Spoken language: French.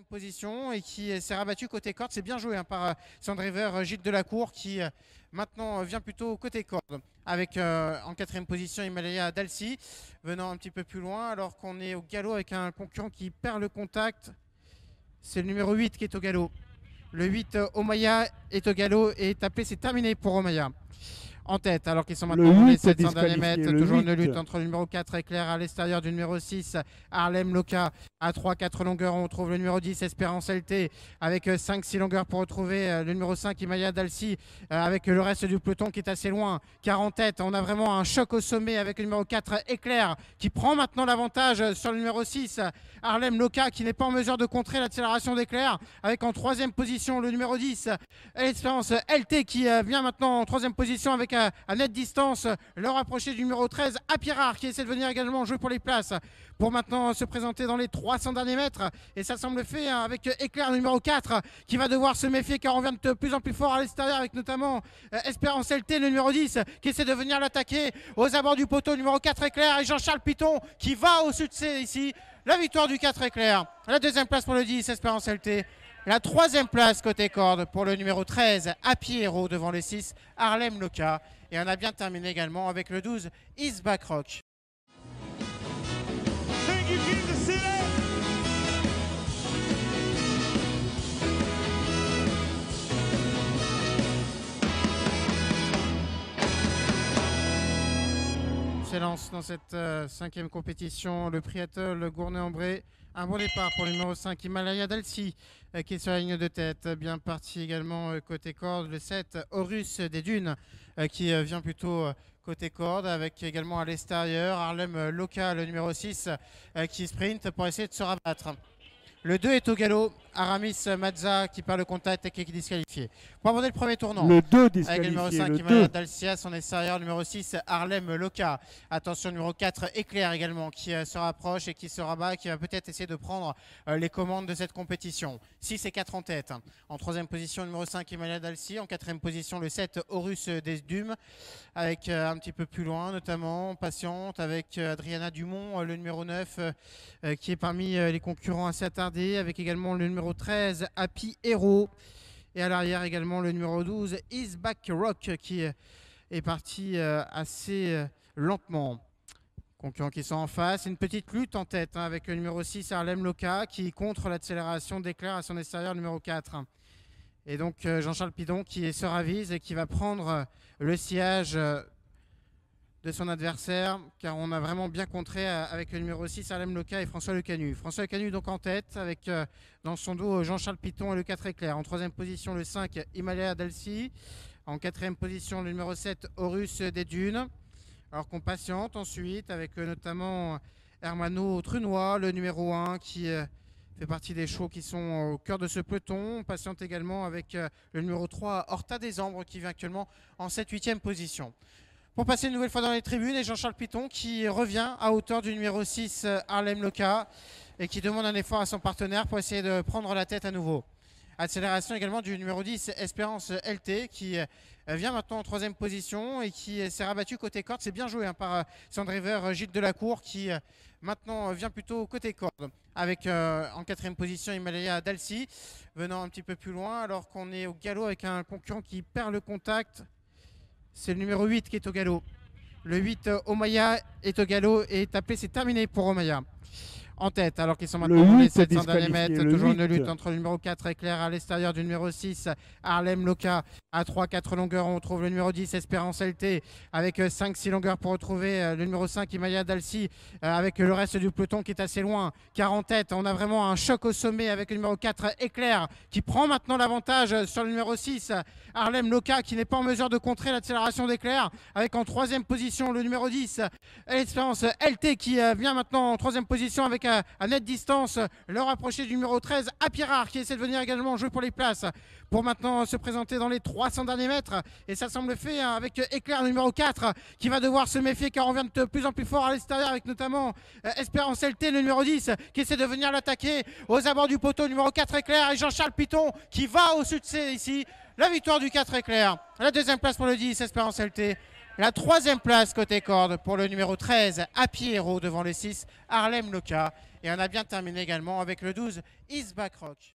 Position et qui s'est rabattu côté corde. C'est bien joué hein, par euh, son driver euh, Gilles Delacour qui euh, maintenant euh, vient plutôt côté corde. Avec euh, en quatrième position Himalaya Dalsi venant un petit peu plus loin alors qu'on est au galop avec un concurrent qui perd le contact. C'est le numéro 8 qui est au galop. Le 8 euh, Omaya est au galop et tapé, c'est terminé pour Omaya. En tête, alors qu'ils sont maintenant dans les 8 700 derniers mètres. le Toujours une 8. lutte entre le numéro 4 Éclair à l'extérieur du numéro 6 Harlem Loca à 3-4 longueurs. On retrouve le numéro 10 Espérance LT avec 5-6 longueurs pour retrouver euh, le numéro 5 Imaya Dalsi euh, avec le reste du peloton qui est assez loin. Car en tête, on a vraiment un choc au sommet avec le numéro 4 Éclair qui prend maintenant l'avantage sur le numéro 6 Harlem Loca qui n'est pas en mesure de contrer l'accélération d'Éclair avec en troisième position le numéro 10 Espérance LT qui euh, vient maintenant en troisième position avec à nette distance le rapproché du numéro 13 Apirard qui essaie de venir également jouer pour les places pour maintenant se présenter dans les 300 derniers mètres. Et ça semble fait hein, avec euh, Éclair numéro 4 qui va devoir se méfier car on vient de plus en plus fort à l'extérieur avec notamment euh, Espérance LT le numéro 10 qui essaie de venir l'attaquer. Aux abords du poteau numéro 4 Éclair et Jean-Charles Piton qui va au succès ici. La victoire du 4 Éclair. La deuxième place pour le 10 Espérance LT la troisième place côté corde pour le numéro 13, Happy Hero devant le 6, Harlem Loca. Et on a bien terminé également avec le 12, Isback Rock. S'élance dans cette euh, cinquième compétition, le prix Atoll Gournay-en-Bray. Un bon départ pour le numéro 5, Himalaya Dalsi, euh, qui est sur la ligne de tête. Bien parti également euh, côté corde, le 7, Horus des Dunes, euh, qui vient plutôt côté corde, avec également à l'extérieur Harlem Loca, le numéro 6, euh, qui sprint pour essayer de se rabattre. Le 2 est au galop, Aramis Mazza qui perd le contact et qui est disqualifié. Pour aborder le premier tournant. Le 2 Avec le numéro disqualifié. 5, Le Himalaya 2. Dalcia, son extérieur, numéro 6, Harlem Loca. Attention, numéro 4, Éclair également, qui euh, se rapproche et qui se rabat, qui va peut-être essayer de prendre euh, les commandes de cette compétition. 6 et 4 en tête. En troisième position, numéro 5, Himalaya Dalci. En quatrième position, le 7, Horus des Dumes, avec euh, un petit peu plus loin, notamment, patiente, avec Adriana Dumont, le numéro 9, euh, euh, qui est parmi les concurrents assez avec également le numéro 13, Happy Hero. Et à l'arrière également le numéro 12, Isback Rock, qui est parti euh, assez euh, lentement. Concurrents qui sont en face. Une petite lutte en tête hein, avec le numéro 6, Harlem Loca, qui contre l'accélération d'éclair à son extérieur, numéro 4. Et donc euh, Jean-Charles Pidon qui se ravise et qui va prendre le sillage de son adversaire, car on a vraiment bien contré euh, avec le numéro 6, Harlem Loca et François Lecanu. François Lecanu donc en tête, avec euh, dans son dos Jean-Charles Piton et le 4 éclair. En troisième position, le 5, Himalaya Dalsi. En quatrième position, le numéro 7, Horus des Dunes. Alors qu'on patiente ensuite avec euh, notamment Hermano Trunois, le numéro 1, qui euh, fait partie des chevaux qui sont au cœur de ce peloton. On patiente également avec euh, le numéro 3, Horta des Ambres, qui vient actuellement en 7-8e position. Pour passer une nouvelle fois dans les tribunes, et Jean-Charles Piton qui revient à hauteur du numéro 6, euh, Harlem Loca, et qui demande un effort à son partenaire pour essayer de prendre la tête à nouveau. Accélération également du numéro 10, Espérance LT, qui euh, vient maintenant en troisième position et qui euh, s'est rabattu côté corde. C'est bien joué hein, par son driver Gilles Delacour, qui maintenant vient plutôt côté corde. Avec en quatrième position Himalaya Dalsi, venant un petit peu plus loin, alors qu'on est au galop avec un concurrent qui perd le contact. C'est le numéro 8 qui est au galop. Le 8, euh, Omaya, est au galop et tapé, c'est terminé pour Omaya. En tête, alors qu'ils sont maintenant les 8 700 derniers mètres. le Toujours une 8. lutte entre le numéro 4 Éclair à l'extérieur du numéro 6, Harlem Loca. À 3-4 longueurs, on retrouve le numéro 10, Espérance LT, avec 5-6 longueurs pour retrouver euh, le numéro 5, Imaya Dalsi, euh, avec le reste du peloton qui est assez loin. Car en tête, on a vraiment un choc au sommet avec le numéro 4, Éclair, qui prend maintenant l'avantage sur le numéro 6, Harlem Loca, qui n'est pas en mesure de contrer l'accélération d'Éclair, avec en troisième position le numéro 10, Espérance LT, qui euh, vient maintenant en troisième position avec à nette distance le rapproché du numéro 13, Apirard, qui essaie de venir également jouer pour les places pour maintenant se présenter dans les 300 derniers mètres. Et ça semble fait hein, avec euh, Éclair numéro 4 qui va devoir se méfier car on vient de plus en plus fort à l'extérieur avec notamment euh, Espérance LT, le numéro 10, qui essaie de venir l'attaquer aux abords du poteau numéro 4 Éclair et Jean-Charles Piton qui va au succès ici. La victoire du 4 Éclair. La deuxième place pour le 10, Espérance LT. La troisième place côté corde pour le numéro 13, Happy Hero devant le 6, Harlem Loca. Et on a bien terminé également avec le 12 Is Back Rock.